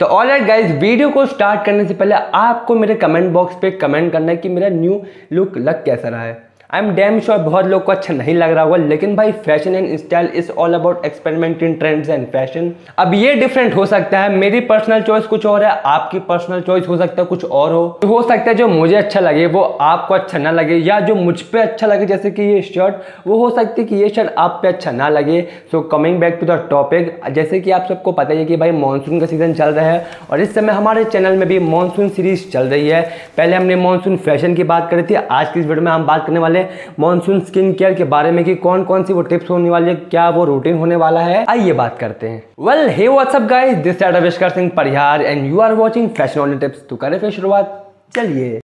तो all right guys video को start करने से पहले आपको मेरे कमेंट बॉक्स पे कमेंट करना है कि मेरा न्यू लुक लग कैसा रहा है। आई एम डैम श्योर बहुत लोग को अच्छा नहीं लग रहा होगा, लेकिन भाई fashion and style is all about experiment in trends and fashion अब ये डिफरेंट हो सकता है, मेरी पर्सनल चॉइस कुछ और है, आपकी पर्सनल चॉइस हो सकता है कुछ और हो। तो हो सकता है जो मुझे अच्छा लगे, वो आपको अच्छा ना लगे, या जो मुझ पर अच्छा लगे, जैसे कि ये शर्ट वो हो सकती है कि ये शर्ट आप पे अच्छा ना लगे। So coming back to the topic जैसे कि आप सबको पता ही है कि भाई मानसून का सीज़न चल रहा है, और इस समय हमारे चैनल में भी मानसून सीरीज़ चल रही है। पहले हमने मानसून फ़ैशन की बात करी थी, आज की इस वीडियो में हम बात करने वाले मानसून स्किन केयर के बारे में कि कौन कौन सी वो टिप्स होने वाली है, क्या वो रूटीन होने वाला है? आइए बात करते हैं। Well hey what's up guys this Singh Parihar and you are watching fashion only tips तो करें फिर शुरुआत। चलिए।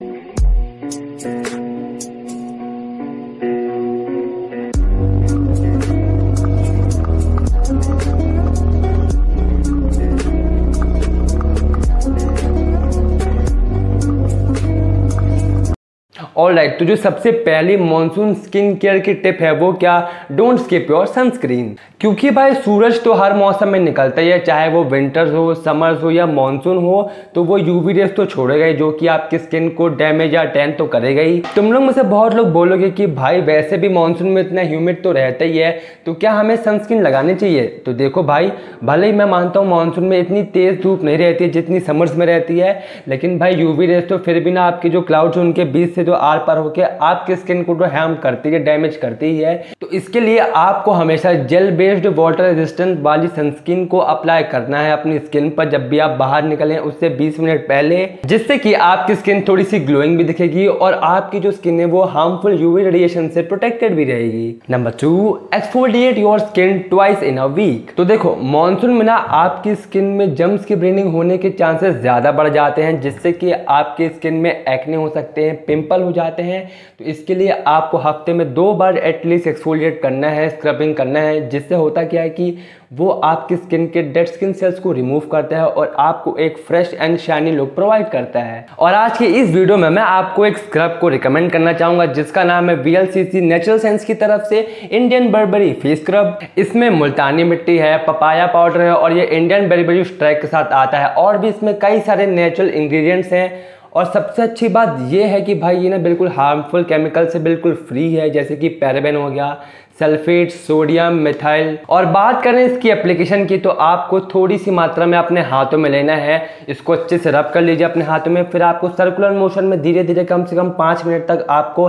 ऑल राइट right, तो जो सबसे पहली मॉनसून स्किन केयर की टिप है वो क्या? डोंट स्किप योर सनस्क्रीन क्योंकि भाई सूरज तो हर मौसम में निकलता ही है, चाहे वो विंटर्स हो समर्स हो या मानसून हो तो वो यूवी रेस तो छोड़ेगा ही, जो कि आपकी स्किन को डैमेज या टैन तो करेगा ही। तुम लोग मुझसे बहुत लोग बोलोगे कि भाई वैसे भी मानसून में इतना ह्यूमिड तो रहता ही है तो क्या हमें सनस्क्रीन लगानी चाहिए? तो देखो भाई, भले ही मैं मानता हूँ मानसून में इतनी तेज़ धूप नहीं रहती है जितनी समर्स में रहती है, लेकिन भाई यूवी रेस तो फिर भी ना आपके जो क्लाउड्स उनके बीच से जो आर पार होकर आपकी स्किन को तो हैम करती है डैमेज करती ही है। तो इसके लिए आपको हमेशा जेल बेस्ड वाटर रेजिस्टेंट वाली सनस्क्रीन को अप्लाई करना है अपनी स्किन पर जब भी आप बाहर निकलें, उससे 20 मिनट पहले, जिससे कि आपकी स्किन थोड़ी सी ग्लोइंग भी दिखेगी और आपकी जो स्किन है वो हार्मफुल यूवी रेडिएशन से प्रोटेक्टेड भी रहेगी। Number two exfoliate your skin twice in a week तो देखो मानसून में ना आपकी स्किन में जम्स की ब्रीडिंग होने के चांसेस ज़्यादा बढ़ जाते हैं, जिससे कि आपकी स्किन में एक्ने हो सकते हैं पिंपल हो जाते हैं। तो इसके लिए आपको हफ़्ते में दो बार एटलीस्ट एक्सफोलिएट करना है स्क्रबिंग करना है, जिससे होता क्या है कि वो आपकी स्किन के डेड स्किन सेल्स को रिमूव करता है और आपको एक fresh and shiny look provide करता है। और आज की इस वीडियो में मैं आपको एक स्क्रब को रिकमेंड करना चाहूँगा, जिसका नाम है वी नेचुरल सेंस की तरफ़ से इंडियन बर्बरी फेस स्क्रब इसमें मुल्तानी मिट्टी है पपाया पाउडर है और ये इंडियन बेरीबेरी स्ट्राइक के साथ आता है। और भी इसमें कई सारे नेचुरल इंग्रेडिएंट्स हैं। और सबसे अच्छी बात यह है कि भाई, ये ना बिल्कुल हार्मफुल केमिकल से बिल्कुल फ्री है, जैसे कि पैराबेन हो गया सल्फेट, सोडियम, मिथाइल। और बात करें इसकी एप्लीकेशन की तो आपको थोड़ी सी मात्रा में अपने हाथों में लेना है। इसको अच्छे से रब कर लीजिए अपने हाथों में, फिर आपको सर्कुलर मोशन में धीरे धीरे कम से कम पाँच मिनट तक आपको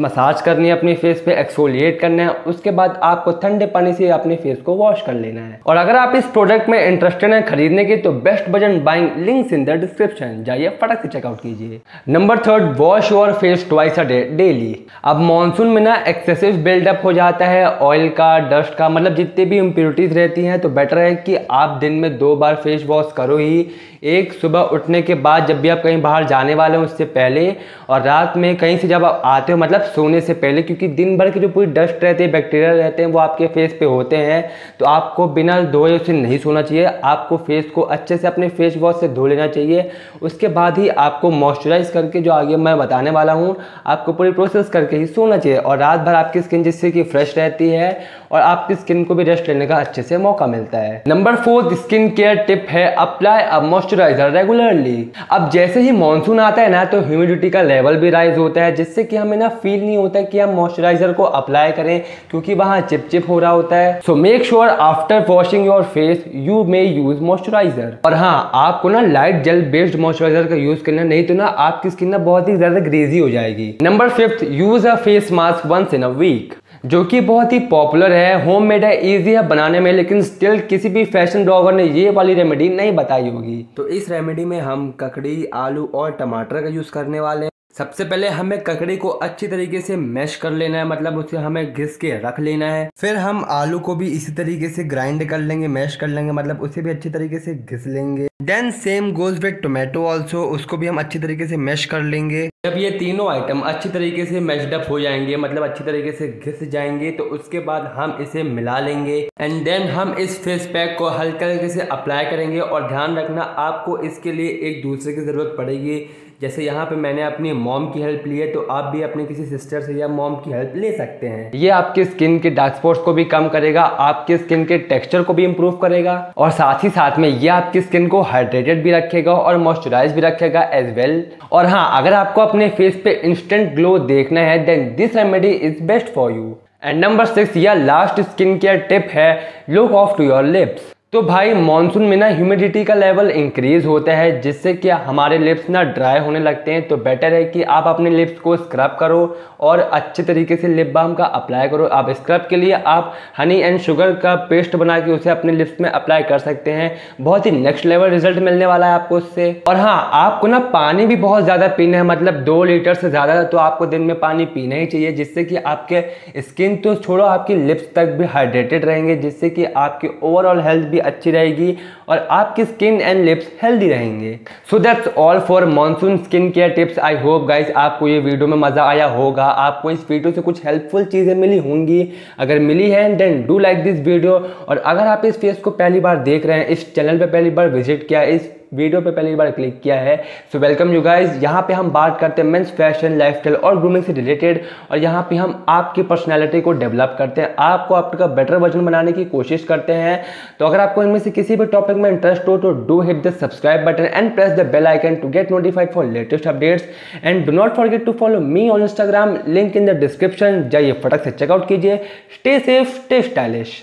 मसाज करनी है अपने फेस पे एक्सफोलिएट करना है। उसके बाद आपको ठंडे पानी से अपने फेस को वॉश कर लेना है। और अगर आप इस प्रोडक्ट में इंटरेस्टेड हैं खरीदने की तो best budget buying links in the description जाइए फटक से चेकआउट कीजिए। Number third wash your face twice a day daily अब मानसून में ना एक्सेसिव बिल्डअप हो जाता है ऑयल का डस्ट का मतलब जितनी भी इम्प्योरिटीज रहती हैं तो बेटर है कि आप दिन में दो बार फेस वॉश करो ही। एक, सुबह उठने के बाद जब भी आप कहीं बाहर जाने वाले हो उससे पहले और रात में कहीं से जब आप आते हो मतलब सोने से पहले, क्योंकि दिन भर की जो पूरी डस्ट रहती है बैक्टीरिया रहते हैं, वो आपके फेस पे होते हैं तो आपको बिना धोए उसे नहीं सोना चाहिए। आपको फेस को अच्छे से अपने फेस वॉश से धो लेना चाहिए। उसके बाद ही आपको मॉइस्चराइज करके, जो आगे मैं बताने वाला हूँ, आपको पूरी प्रोसेस करके ही सोना चाहिए और रात भर आपकी स्किन जिससे कि फ्रेश रहती है और आपकी स्किन को भी रेस्ट लेने का अच्छे से मौका मिलता है। Number fourth skin care tip है अप्लाई अ मॉइस्चराइजर रेगुलरली अब जैसे ही मानसून आता है ना तो ह्यूमिडिटी का लेवल भी राइज होता है, जिससे कि हमें ना फील नहीं होता कि हम मॉइस्चराइजर को अप्लाई करें, क्योंकि वहाँ चिप चिप हो रहा होता है। So make sure after washing your face you may use moisturiser और हाँ आपको ना लाइट जेल बेस्ड मॉइस्चराइजर का यूज़ करना नहीं तो ना आपकी स्किन ना बहुत ही ज़्यादा ग्रेजी हो जाएगी। Number fifth use a face mask once in a week जो कि बहुत ही पॉपुलर है होम मेड है ईजी है बनाने में, लेकिन स्टिल किसी भी फ़ैशन ब्लॉगर ने ये वाली रेमेडी नहीं बताई होगी। तो इस रेमेडी में हम ककड़ी, आलू और टमाटर का यूज़ करने वाले हैं। सबसे पहले हमें ककड़ी को अच्छी तरीके से मैश कर लेना है मतलब उसे हमें घिस के रख लेना है। फिर हम आलू को भी इसी तरीके से ग्राइंड कर लेंगे मैश कर लेंगे मतलब उसे भी अच्छी तरीके से घिस लेंगे। Then same goes with tomato also उसको भी हम अच्छी तरीके से मैश कर लेंगे। जब ये तीनों आइटम अच्छी तरीके से मैशडअप हो जाएँगे मतलब अच्छी तरीके से घिस जाएँगे तो उसके बाद हम इसे मिला लेंगे। एंड देन हम इस फेस पैक को हल्के हल्के से अप्लाई करेंगे और ध्यान रखना, आपको इसके लिए एक दूसरे की ज़रूरत पड़ेगी। जैसे यहाँ पे मैंने अपनी मॉम की हेल्प ली है तो आप भी अपने किसी सिस्टर से या मॉम की हेल्प ले सकते हैं। ये आपके स्किन के डार्क स्पॉट्स को भी कम करेगा, आपके स्किन के टेक्सचर को भी इम्प्रूव करेगा और साथ ही साथ में ये आपकी स्किन को हाइड्रेटेड भी रखेगा और मॉइस्चराइज भी रखेगा एज वेल और हाँ अगर आपको अपने फेस पे इंस्टेंट ग्लो देखना है then this remedy is best for you and number six या लास्ट स्किन केयर टिप है look after your lips तो भाई मानसून में ना ह्यूमिडिटी का लेवल इंक्रीज होता है, जिससे कि हमारे लिप्स ना ड्राई होने लगते हैं। तो बेटर है कि आप अपने लिप्स को स्क्रब करो और अच्छे तरीके से लिप बाम का अप्लाई करो। आप स्क्रब के लिए आप हनी एंड शुगर का पेस्ट बना के उसे अपने लिप्स में अप्लाई कर सकते हैं। बहुत ही नेक्स्ट लेवल रिज़ल्ट मिलने वाला है आपको उससे। और हाँ आपको ना पानी भी बहुत ज़्यादा पीना है मतलब दो लीटर से ज़्यादा तो आपको दिन में पानी पीना ही चाहिए, जिससे कि आपके स्किन तो छोड़ो, आपकी लिप्स तक भी हाइड्रेटेड रहेंगे, जिससे कि आपकी ओवरऑल हेल्थ भी अच्छी रहेगी और आपकी स्किन एंड लिप्स हेल्दी रहेंगे। So that's all for monsoon skin care tips I hope guys आपको ये वीडियो में मज़ा आया होगा। आपको इस वीडियो से कुछ हेल्पफुल चीज़ें मिली होंगी। अगर मिली है then do like this video और अगर आप इस फेस को पहली बार देख रहे हैं, इस चैनल पर पहली बार विज़िट किया, इस वीडियो पे पहली बार क्लिक किया है। सो वेलकम यू गाइज़ यहाँ पे हम बात करते हैं मेंस फ़ैशन लाइफस्टाइल और ग्रूमिंग से रिलेटेड और यहाँ पे हम आपकी पर्सनालिटी को डेवलप करते हैं। आपको आपका बेटर वर्जन बनाने की कोशिश करते हैं। तो अगर आपको इनमें से किसी भी टॉपिक में इंटरेस्ट हो तो do hit the subscribe button and press the bell icon to get notified for latest updates and do not forget to follow me on Instagram link in the description जाइए फटक से checkout कीजिए। Stay safe stay stylish